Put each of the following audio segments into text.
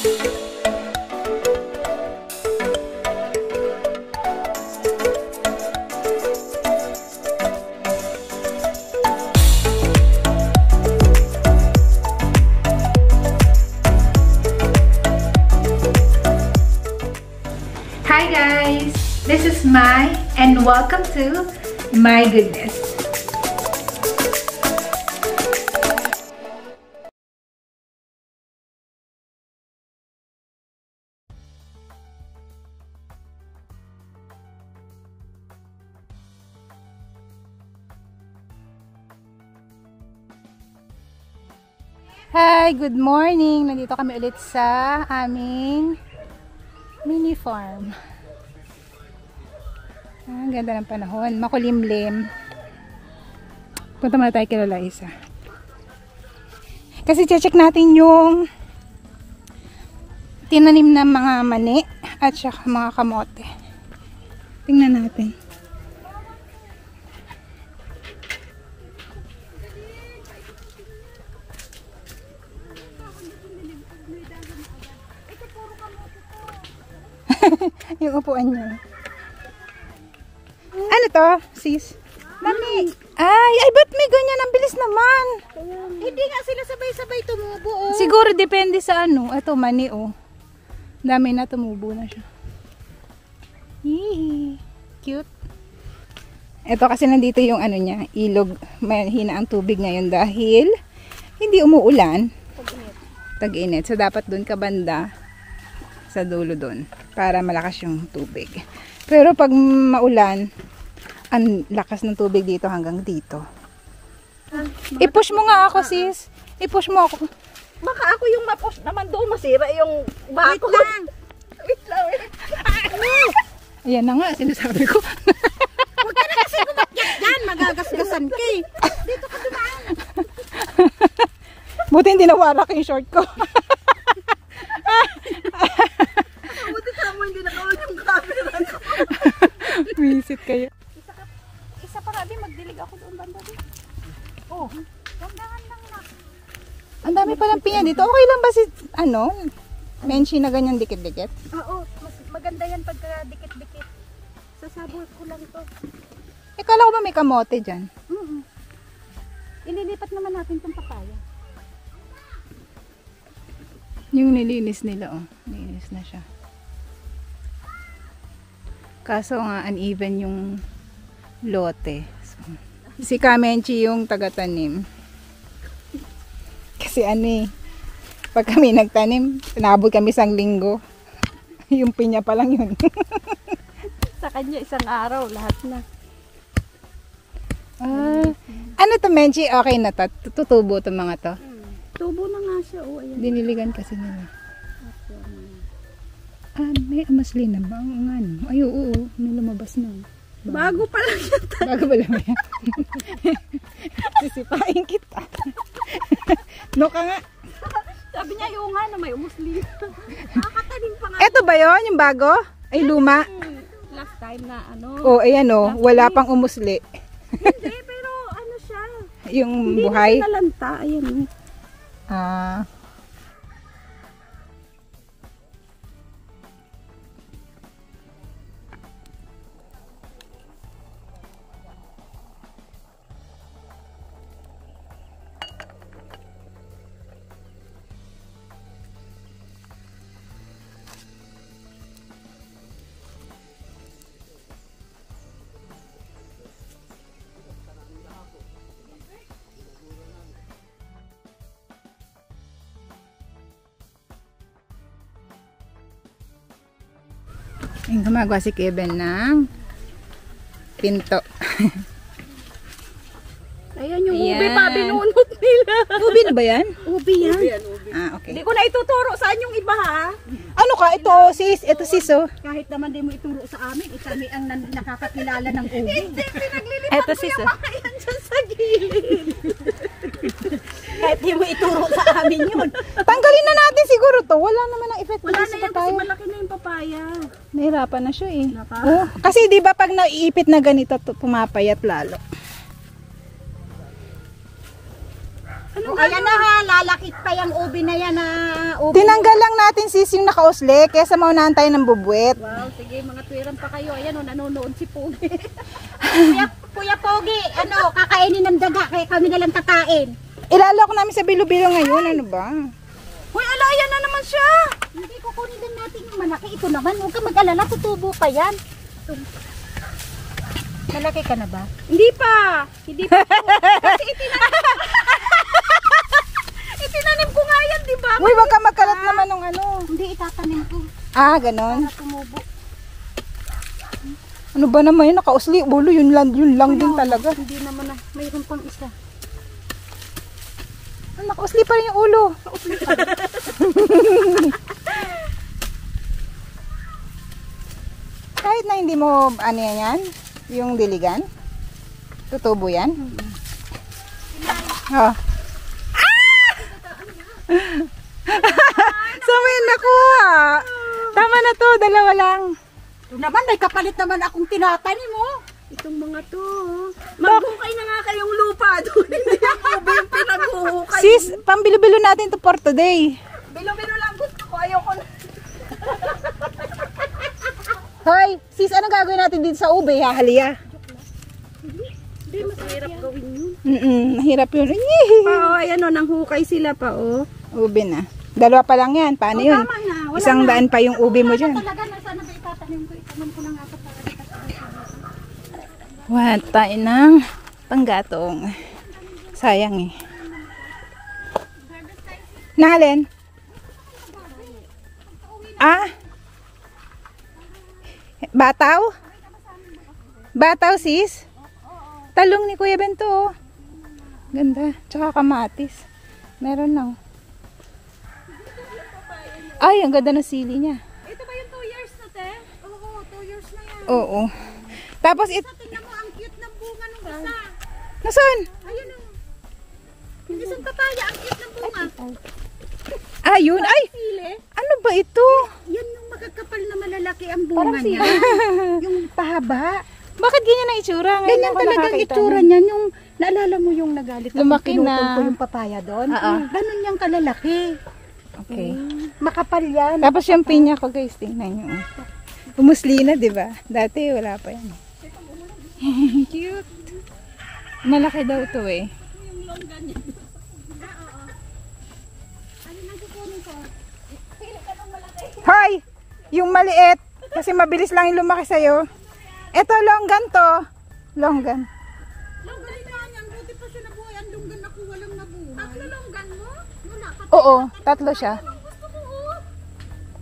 Hi guys! This is Mai and welcome to My Goodness. Hi, good morning. Nandito kami ulit sa aming mini farm. Ah, ang ganda ng panahon. Makulimlim. Punta muna tayo kay Isa. Kasi check natin yung tinanim na mga mani at saka mga kamote. Tingnan natin. yung upuan niya. Ano to, sis? Mani. Ay, ay, ba't may ganyan? Ang bilis naman. Hindi nga sila sabay-sabay tumubo. Oh. Siguro depende sa ano. Ito, mani, oh. Dami na tumubo na siya. Yee. Cute. Ito kasi nandito yung ano niya, ilog. Mahina ang tubig ngayon dahil hindi umuulan. Tag-init. So, dapat dun ka banda sa dulo dun para malakas yung tubig. Pero pag maulan, ang lakas ng tubig dito hanggang dito. I-push mo nga ako, sis. I-push mo ako. Baka ako yung mapos naman doon masira yung bako. Wait lang. Wait lang. wait. Ayan na nga, sinasabi ko. Huwag ka na kasi kumakyat dyan. Magagasgasan ka eh. Dito ka dumaan. Buti hindi nawarak yung short ko. Buti ka mo hindi nakaon yung camera ko. Visit kayo. Isa pa nga din, magdilig ako doon banda din. Oh, dandahan lang na. Ang dami palang pinya dito. Okay lang ba si, ano, menshi na ganyan dikit-dikit? Oo, mas maganda yan pagka dikit-dikit. Sasabol ko lang to. Eh, kala ko ba may kamote dyan? Mm Ililipat naman natin itong papaya. Yung nilinis nila, oh. Nilinis na siya. Kaso nga, uneven yung lote. So, si Kamenchi yung taga-tanim. Kasi ano eh, pag kami nagtanim, nabot kami isang linggo. yung pinya pa lang yun. Sa kanya isang araw, lahat na. ah, ano to, Menchi? Okay na to. Tutubo to mga to. Tubo na nga siya, oh, ayan. Diniligan kasi nila. Ah, may amasli na ba? Ang ano? Ay, oo, oo. May lumabas na. Bago pa lang yan. Bago ba lang yan? Sisipain kita. no ka nga. Sabi niya yung nga na may umusli. Nakakatanim pa nga. Eto ba yon yung bago? Ay, luma. Last time na ano. Oh, ayan oh. Wala pang umusli. Hindi, pero ano siya. Yung Hindi buhay. na siya nalanta. Ayan. Ah. Yung gumagawa si Kevin ng pinto. Ayan yung Ayan. ubi pa, binunot nila. Ubi na ba yan? Ubi yan. Ah, okay. Hindi ko na ituturo saan yung iba ha. Ano ka? Ito, sis. Ito, sis, oh. Kahit naman di mo ituro sa amin, kami ang nakakakilala ng ubi. Hindi, pinaglilipat Ito, sis, oh. Ayan dyan sa gilid. Kahit di mo ituro sa amin yun. Tanggalin na natin siguro to. Wala naman ang effect Wala na sa yan kasi malaki na yung papaya. Nahirapan na siya eh. Naka? Oh, kasi di ba pag naiipit na ganito, pumapayat lalo. Ano ayan na ha, lalakit pa yung ubi na yan ha. Ubi. Tinanggal lang natin sis yung nakausli kesa maunahan tayo ng bubuet. Wow, sige, mga tuwiran pa kayo. Ayan o, nanonood si Pogi. Kuya, Kuya Pogi, ano, kakainin ng daga, kaya kami na lang kakain. Ilalok namin sa bilo-bilo ngayon. Ano ba? Hoy, alaya na naman siya. Hindi, kukunin din natin yung malaki. Ito naman, huwag ka mag-alala, tutubo pa yan. Malaki ka na ba? Hindi pa. Hindi pa. Kasi itinanim, itinanim ko nga yan, di ba? Uy, wag ka magkalat naman ng ano. Hindi, itatanim ko. Ah, ganon. Para tumubo. Ano ba naman yun? Nakausli. Ulo, yun lang, yun lang din talaga. Hindi naman na. Mayroon pang isa. Ah, Nakausli pa rin yung ulo. Kahit na hindi mo, ano yan yan? Yung diligan? Tutubo yan? Oh. Ah! Mo yun nakuha? Tama na to, dalawa lang. Ito naman, may kapalit naman akong tinatanim mo. Itong mga to. Maghukay na nga kayong lupa doon. Hindi ang ube yung Sis, pambilo-bilo natin to for today. Bilo-bilo lang gusto ko. Ayoko na. Hoy, sis, anong gagawin natin dito sa ube, ha, Halia? Hindi, mas mahirap gawin yun. Mm mahirap yun. Pa, oh, ayan o, nang hukay sila pa, oh. Ube na. Dalawa pa lang yan. Paano Oh, yun? na. Isang na. daan pa yung ube mo dyan. Talaga, nasa na ba itatanim ko? Itanim ko na nga para What? Tayo ng panggatong. Sayang eh. Nahalin? Ah? Bataw? Bataw sis? Talong ni Kuya Bento. oh. Ganda. Tsaka kamatis. Meron lang. Ay, ang ganda ng sili niya. Ito ba yung 2 years na, te? Oo, 2 years na yan. Oo. Tapos it... Tingnan mo, ang cute ng bunga nung isa. Nasaan? Ayun o. Yung isang papaya, ang cute ng bunga. Ayun. Ay! Sili. Ano ba ito? Yan yung magkakapal na malalaki ang bunga Parang niya. yung pahaba. Bakit ganyan ang itsura? Ngayon Ganyan ako talaga ang itsura niyan. Yung, naalala mo yung nagalit akong Lumaki pinutol na. ko yung papaya doon? Oo. Ganun yung kalalaki. Okay. Makapal yan. Tapos yung pinya ko guys, tingnan nyo. Umusli na, di ba? Dati wala pa yan. Cute. Malaki daw to eh. Hoy! Yung maliit. Kasi mabilis lang yung lumaki sa'yo. Ito, longgan to. Longgan. Longgan na yan. Buti pa siya nabuhay. Ang longgan ako walang nabuhay. Tatlo longgan mo? Wala pa. Oo, tatlo siya.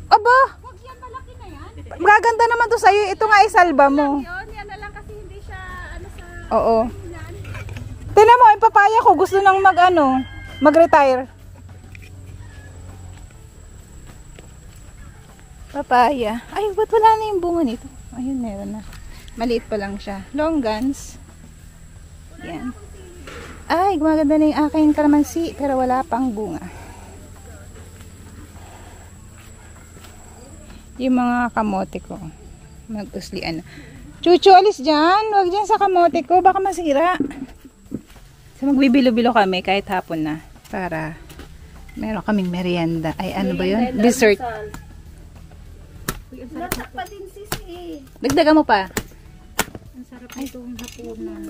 Aba! Huwag yan malaki na yan. Magaganda naman to sa'yo. Ito nga isalba mo. Yun, yan na lang kasi hindi siya ano sa Oo. yan. Tingnan mo, yung papaya ko gusto nang mag ano, mag-retire. Papaya. Ay, ba't wala na yung bunga nito? Ayun, meron na. Maliit pa lang siya. Longgans. Yan. Ay, gumaganda na yung aking kalamansi, pero wala pang bunga. Yung mga kamote ko. Mag-uslian na. Chucho, alis dyan. Huwag dyan sa kamote ko. Baka masira. So magbibilo-bilo kami kahit hapon na para meron kaming merienda. Ay ano ba yun? Dessert. Lasak pa din sis eh. Dagdagan mo pa. Ang sarap nitong hapunan.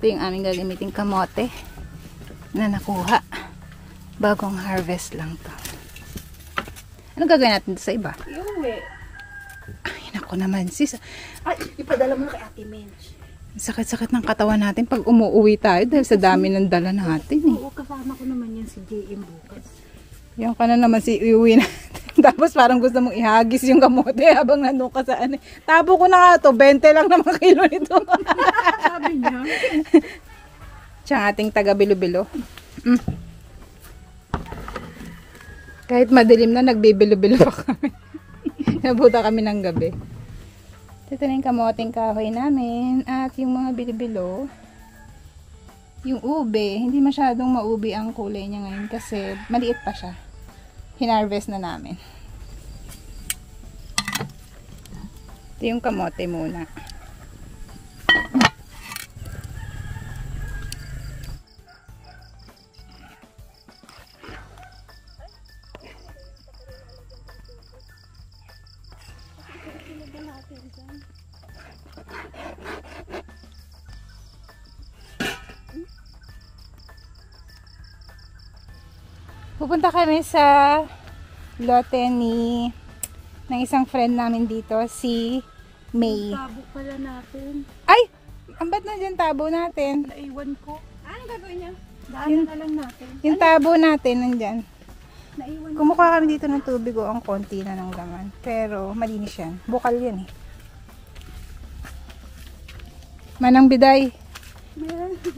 Ito yung aming gagamitin kamote na nakuha. Bagong harvest lang to. Ano gagawin natin sa iba? Iuwi. Ay, naku naman sis. Ay, ipadala mo na kay Ate Mench. Ang Sakit-sakit ng katawan natin pag umuwi tayo dahil sa dami ng dala natin eh. Oo, kasama ko naman yan si JM bukas. Yan ka na naman si iuwi natin. Tapos parang gusto mong ihagis yung kamote habang nandun ka sa ano. Tabo ko na nga to, 20 lang naman kilo nito. Sabi niya. Siya ating taga bilo-bilo. Mm. Kahit madilim na, nagbibilo-bilo pa kami. Nabuta kami ng gabi. Ito na yung kamoting kahoy namin. At yung mga bilo-bilo. Yung ube, hindi masyadong maubi ang kulay niya ngayon kasi maliit pa siya. Hinarvest na namin. Ito yung kamote muna. Pupunta kami sa lote ni ng isang friend namin dito, si May. Tabo pala natin. Ay! Ang ba't nandiyan tabo natin? Naiwan ko. Anong gagawin niya? Daanan na lang natin. Yung tabo natin nandyan. Naiwan Kumukuha kami dito ng tubig o ang konti na ng laman. Pero malinis yan. Bukal yan eh. Manang biday.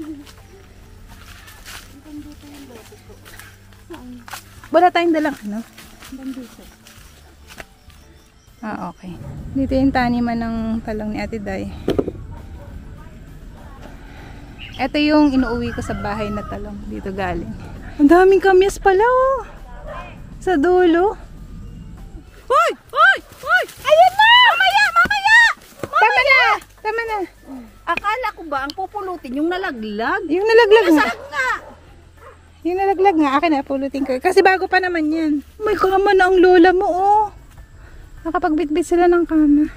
Wala tayong dalang ano? Bandito. Ah, okay. Dito yung taniman ng talong ni Ate Day. Ito yung inuuwi ko sa bahay na talong. Dito galing. Ang daming kamyas pala oh. Sa dulo. Hoy! Hoy! Hoy! Ayan na! Mamaya! Mamaya! Tama na! Tama na. Akala ko ba ang pupulutin yung nalaglag? Yung nalaglag nga. Nga? Yung nalaglag nga. Akin na, pulutin ko. Kasi bago pa naman yan. May kama na ang lola mo oh. Nakapagbitbit sila ng kama.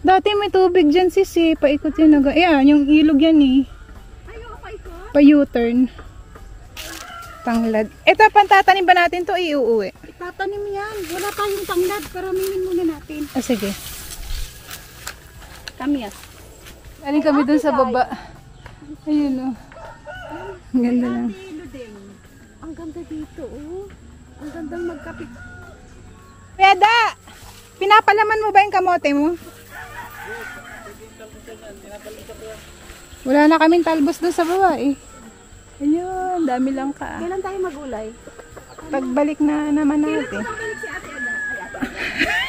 Dati may tubig dyan sis eh. Paikot yan. Naga. Ayan, yung ilog yan eh. Pa-U-turn. Tanglad. Ito, pantatanim ba natin to iuuwi? Itatanim yan. Wala tayong tanglad. Karaminin muna natin. Ah, sige. Kamyas. Aling kami dun sa baba. Ayun oh. Ang ganda lang. Ang ganda dito, oh. Ang gandang magkapit. Peda! Pinapalaman mo ba yung kamote mo? Wala na kaming talbos doon sa baba eh. Ayun, dami lang ka. Kailan tayo magulay? Pagbalik na naman natin. Balik si Ate Ada. Ay.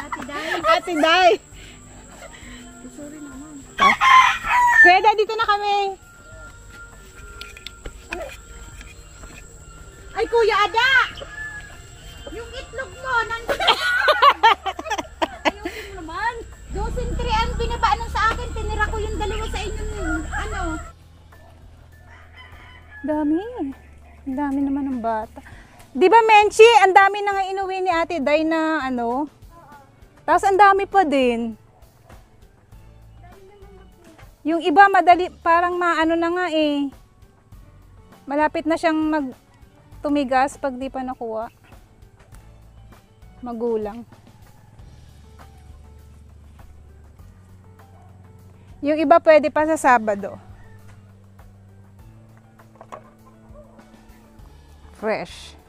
Ate Day. Ate Day! Sorry naman. Peda, dito na kami. Ay, Kuya Ada! Yung itlog mo, nandito Ayaw mo naman. Dosin tre ang binabaan sa akin. Tinira ko yung dalawa sa inyo. Ano? Dami. Ang dami naman ng bata. Di ba, Menchi? Ang dami na nga inuwi ni Ate Day na ano. Tapos ang dami pa din. Yung iba madali, parang maano na nga eh. Malapit na siyang mag tumigas pag di pa nakuha. Magulang. Yung iba pwede pa sa Sabado. Fresh.